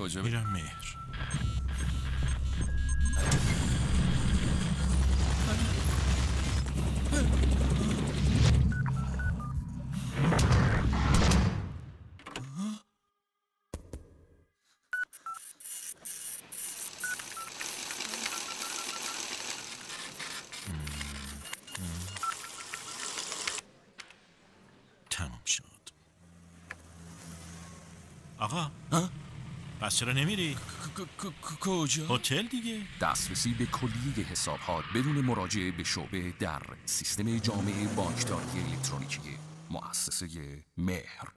کجا میرم مهر. تمام شد. آقا. پس چرا نمیری؟ کجا؟ هتل دیگه. دسترسی به کلیه حسابات بدون مراجعه به شعبه در سیستم جامعه بانکداری الکترونیکی مؤسسه مهر.